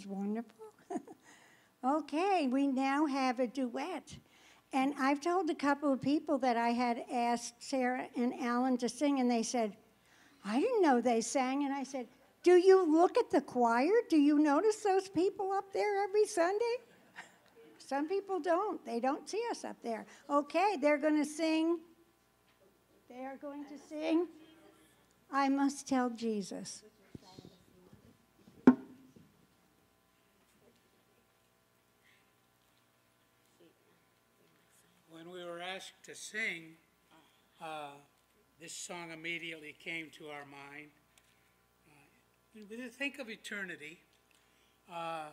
was wonderful. okay, we now have a duet. And I've told a couple of people that I had asked Sarah and Alan to sing, and they said, I didn't know they sang. And I said, Do you look at the choir? Do you notice those people up there every Sunday? Some people don't. They don't see us up there. Okay, they're going to sing. They are going to sing, I Must Tell Jesus. When we were asked to sing, uh, this song immediately came to our mind. Uh, think of eternity. Uh,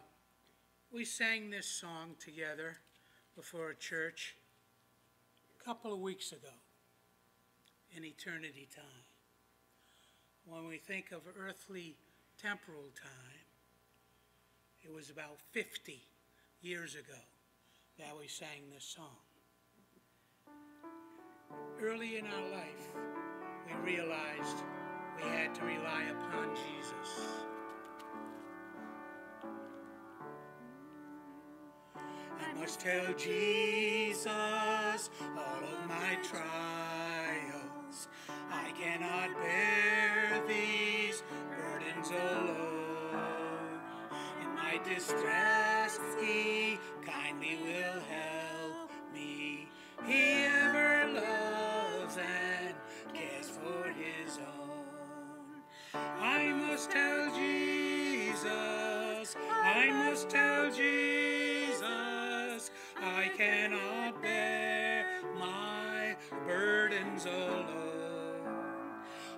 we sang this song together before a church a couple of weeks ago in eternity time. When we think of earthly temporal time, it was about 50 years ago that we sang this song. Early in our life, we realized we had to rely upon Jesus. I must tell Jesus all of my trials. I cannot bear these burdens alone. In my distress, He kindly will help me. He for His own. I must tell Jesus, I must tell Jesus, I cannot bear my burdens alone.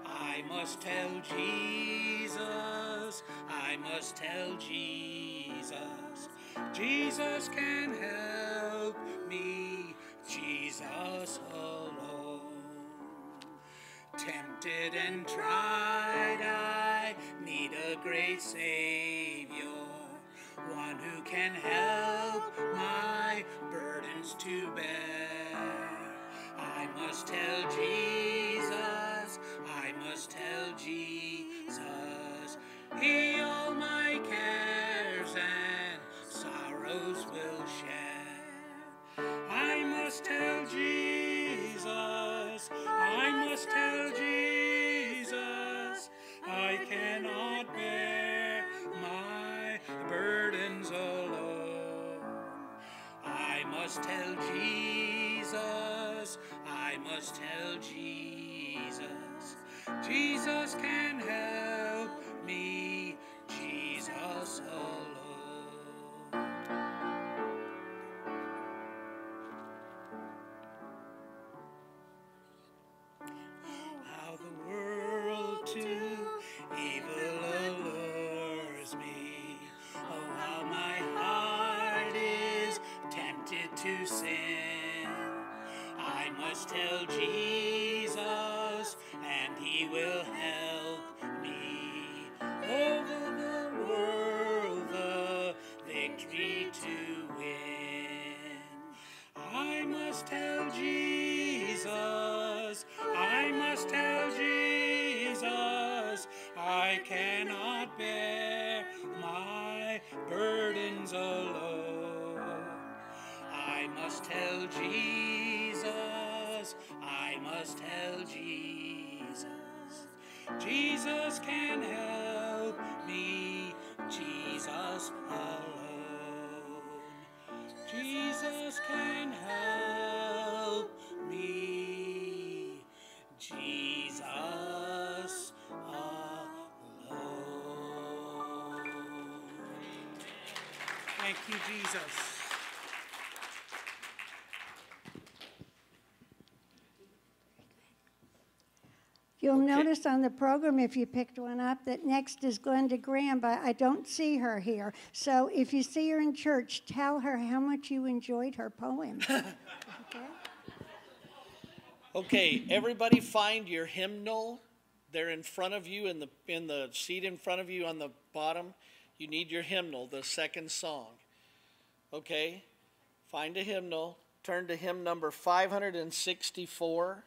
I must tell Jesus, I must tell Jesus, Jesus can help me, Jesus alone. Tempted and tried, I need a great Savior, one who can help my burdens to bear. I must tell Jesus, to sin. I must tell Jesus, tell Jesus, I must tell Jesus, Jesus can help me, Jesus alone. Jesus can help me, Jesus alone. Thank you, Jesus. You'll notice on the program, if you picked one up, that next is Glenda Graham, but I don't see her here. So if you see her in church, tell her how much you enjoyed her poem. okay? Okay, everybody find your hymnal. They're in front of you in the in the seat in front of you on the bottom. You need your hymnal, the second song. Okay? Find a hymnal. Turn to hymn number 564.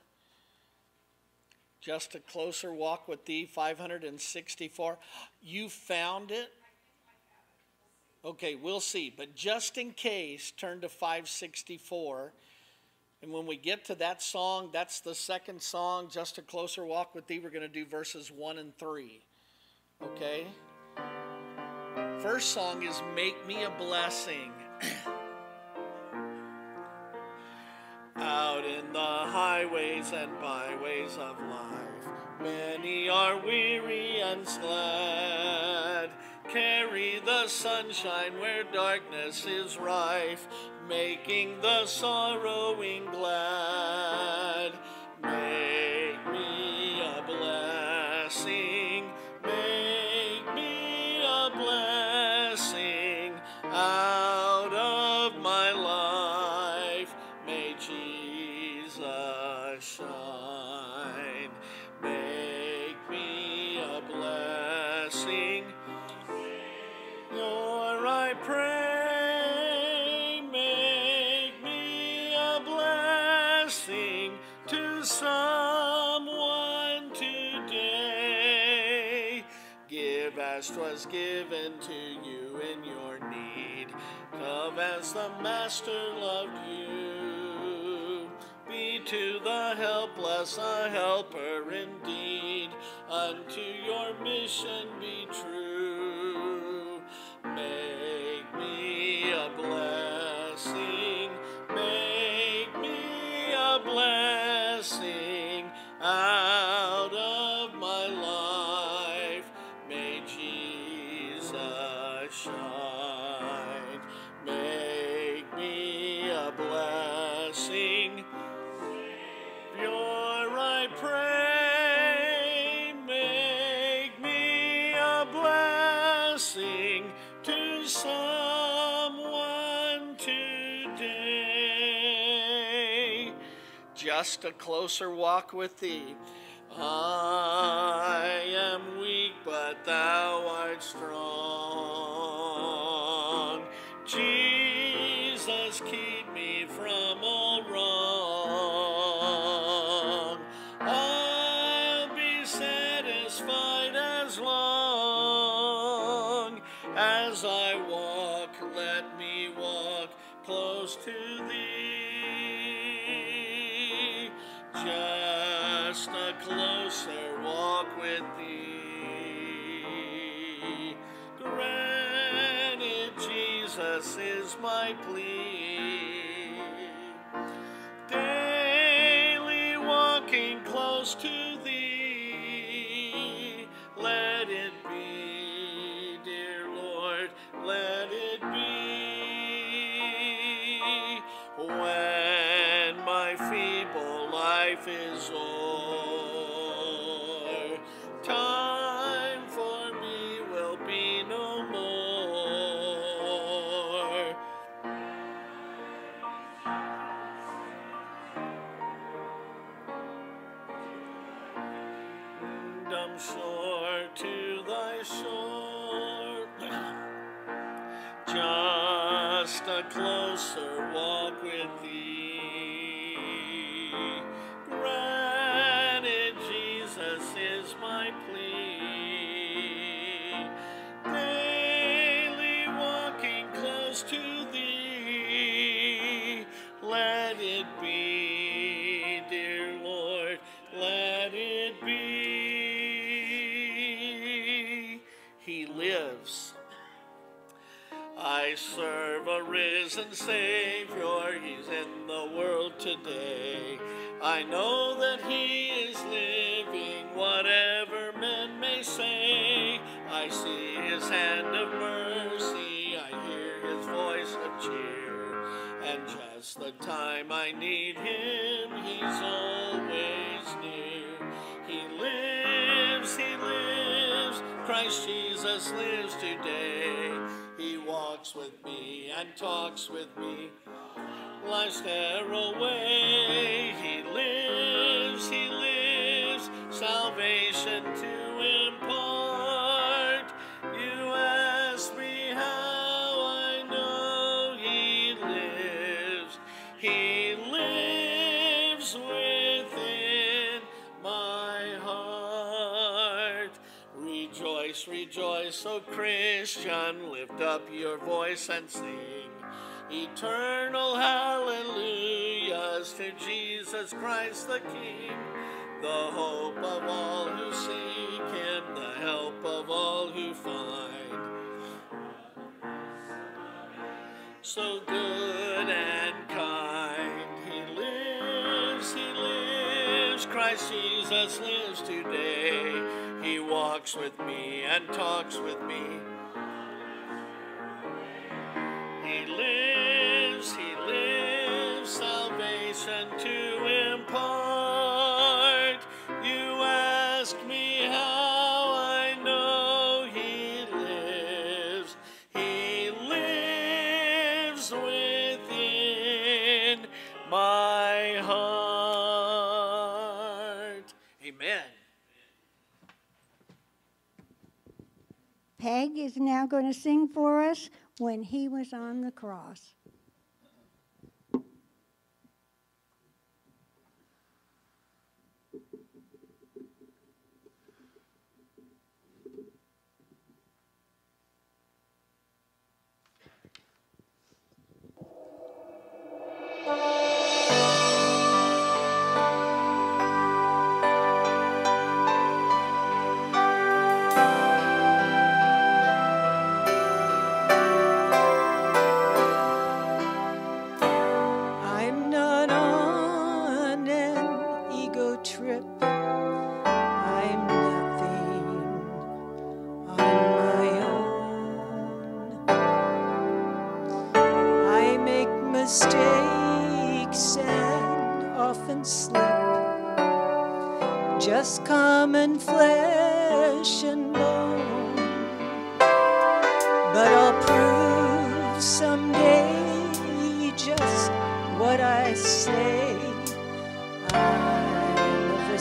Just a closer walk with thee, 564. You found it? Okay, we'll see. But just in case, turn to 564. And when we get to that song, that's the second song, Just a Closer Walk with Thee. We're going to do verses 1 and 3. Okay? First song is Make Me a Blessing. Out in the highways and byways of life, many are weary and glad. Carry the sunshine where darkness is rife, making the sorrowing glad. Blessing. Lord, I pray, make me a blessing to someone today. Give as as 'twas given to you in your need. Love as the Master loved you. Be to the helpless a indeed. Unto your mission be Just a closer walk with thee. I am weak, but thou art strong. Jesus, keep me from all wrong. I'll be satisfied as long as I walk. Let me walk close to thee. Just a closer walk with thee. Granted, Jesus is my plea. Daily walking close to And to thy shore. Just a closer walk with thee. Risen Savior, He's in the world today. I know that He is living, whatever men may say. I see His hand of mercy, I hear His voice of cheer. And just the time I need Him, He's always near. He lives, He lives, Christ Jesus lives today. With me and talks with me. Life's away. He lives, he lives, salvation So, Christian, lift up your voice and sing eternal hallelujahs to Jesus Christ the King, the hope of all who seek Him, the help of all who find. So good and kind, He lives, He lives, Christ Jesus lives walks with me and talks with me. He lives, he lives, salvation to impart. Is now going to sing for us when he was on the cross. And slip. Just common flesh and bone. But I'll prove someday just what I say. I'm of a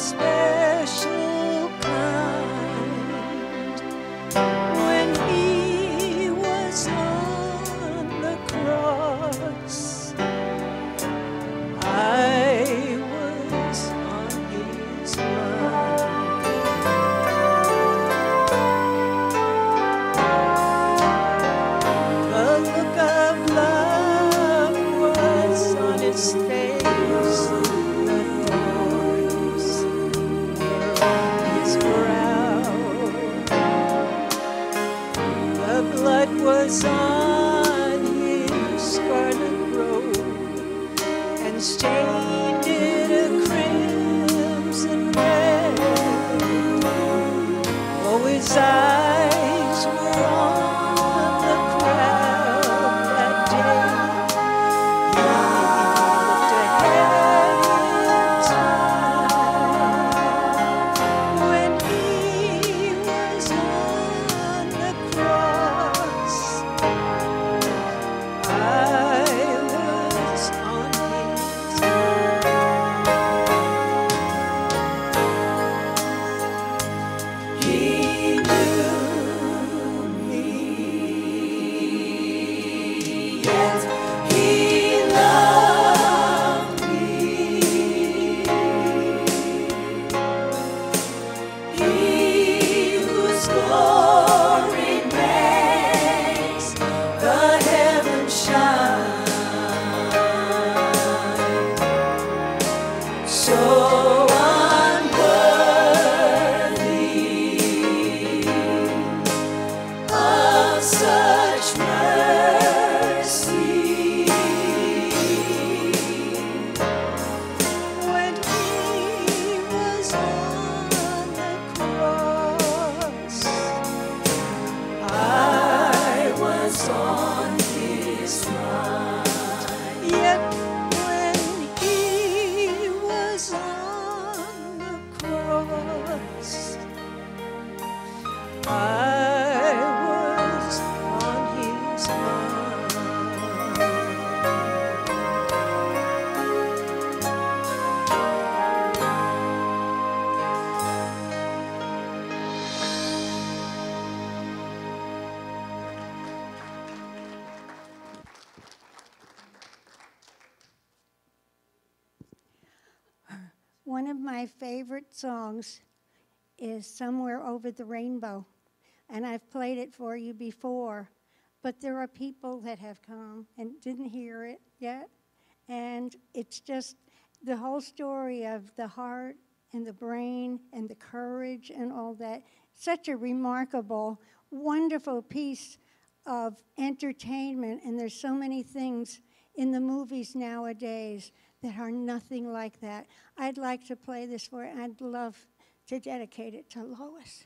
was on his scarlet robe and stained One of my favorite songs is Somewhere Over the Rainbow. and I've played it for you before. But there are people that have come and didn't hear it yet. And it's just the whole story of the heart and the brain and the courage and all that. Such a remarkable, wonderful piece of entertainment. And there's so many things in the movies nowadays that are nothing like that. I'd like to play this for. I'd love to dedicate it to Lois.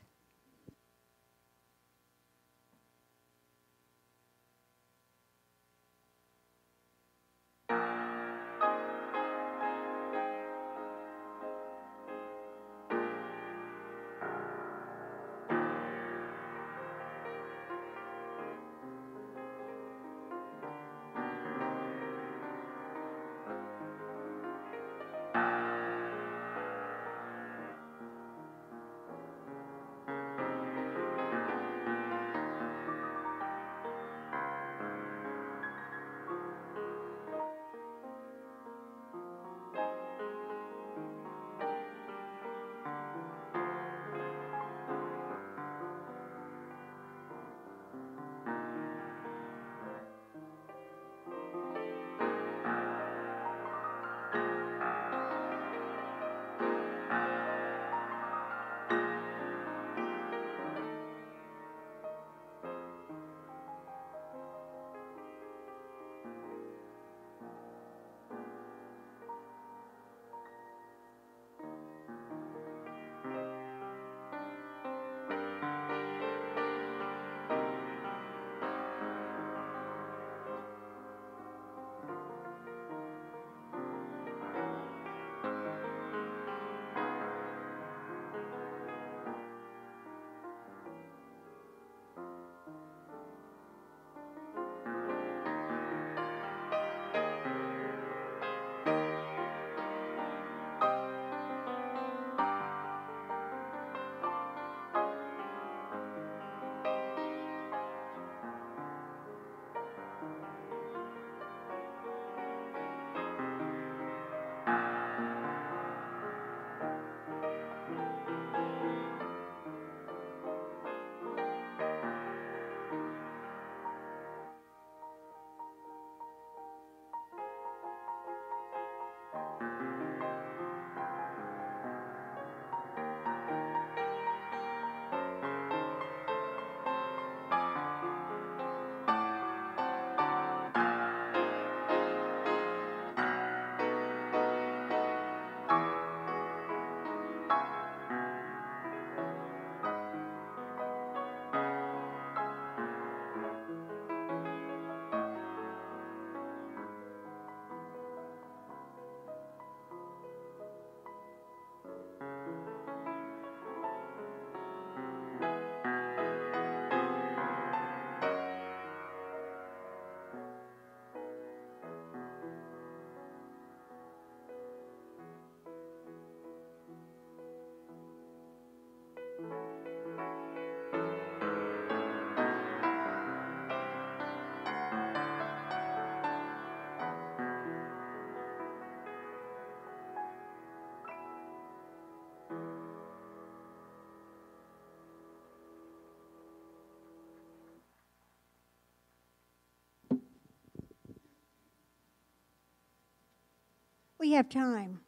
We have time.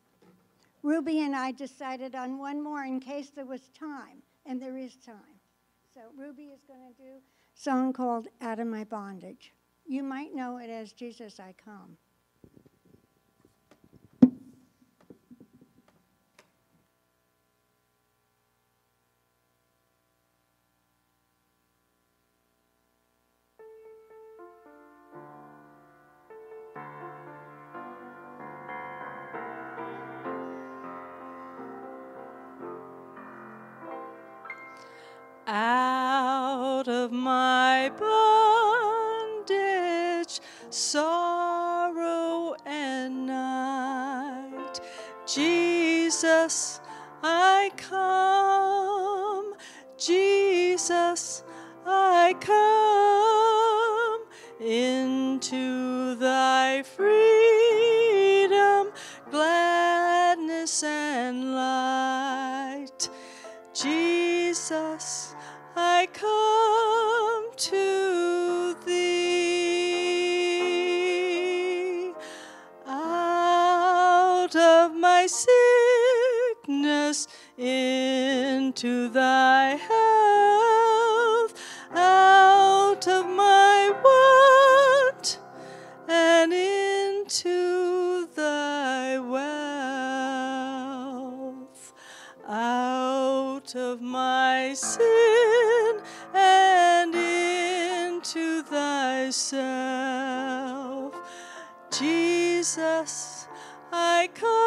Ruby and I decided on one more in case there was time, and there is time. So Ruby is going to do a song called Out of My Bondage. You might know it as Jesus I Come. Jesus, I come. Jesus, I come into into thy health, out of my want and into thy wealth, out of my sin and into thyself. Jesus, I come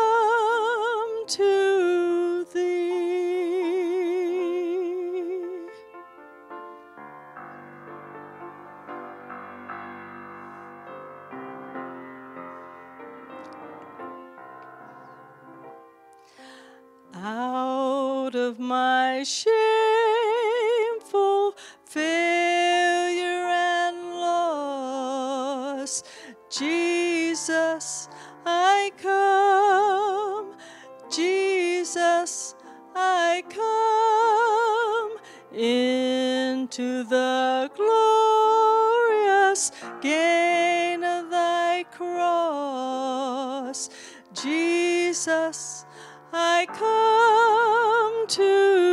Jesus, I come to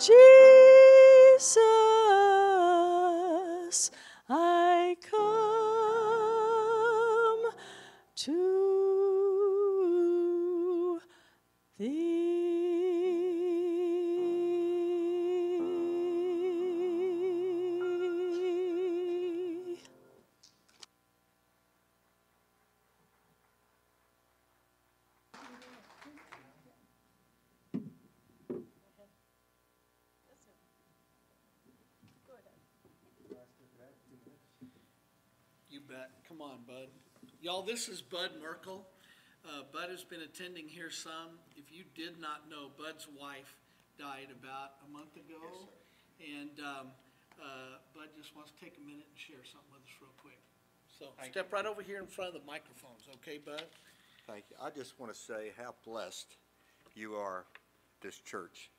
Jesus, I come to thee. Y'all, this is Bud Merkel. Uh, Bud has been attending here some. If you did not know, Bud's wife died about a month ago. And um, uh, Bud just wants to take a minute and share something with us real quick. So step right over here in front of the microphones, okay, Bud? Thank you. I just want to say how blessed you are, this church.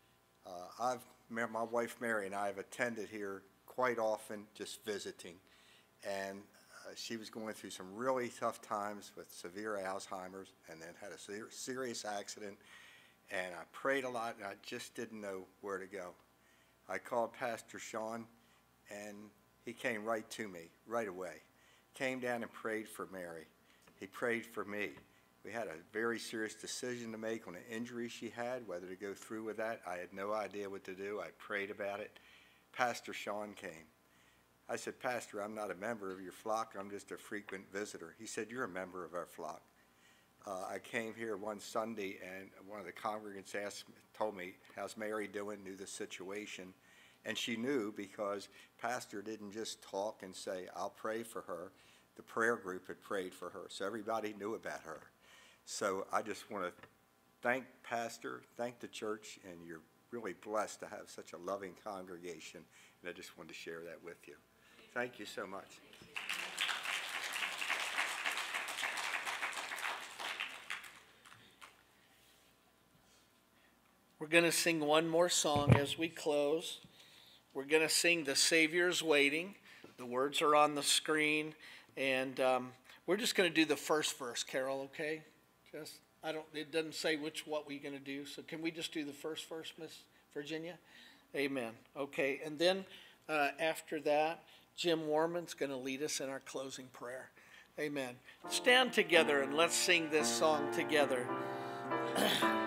Uh, I've, my wife Mary and I have attended here quite often, just visiting. And Uh, she was going through some really tough times with severe Alzheimer's and then had a ser- serious accident. And I prayed a lot and I just didn't know where to go. I called Pastor Sean and he came right to me right away. Came down and prayed for Mary. He prayed for me. We had a very serious decision to make on an injury she had, whether to go through with that. I had no idea what to do. I prayed about it. Pastor Sean came. I said, Pastor, I'm not a member of your flock. I'm just a frequent visitor. He said, You're a member of our flock. Uh, I came here one Sunday, and one of the congregants asked, told me, "How's Mary doing?" Knew the situation, and she knew because Pastor didn't just talk and say, "I'll pray for her." The prayer group had prayed for her, so everybody knew about her. So I just want to thank Pastor, thank the church, and you're really blessed to have such a loving congregation. And I just wanted to share that with you. Thank you so much. We're going to sing one more song as we close. We're going to sing The Savior's Waiting. The words are on the screen. And um, we're just going to do the first verse, Carol, okay? Just, I don't, it doesn't say which, what we're going to do. So can we just do the first verse, Miss Virginia? Amen. Okay. And then uh, after that, Jim Warman's going to lead us in our closing prayer. Amen. Stand together and let's sing this song together.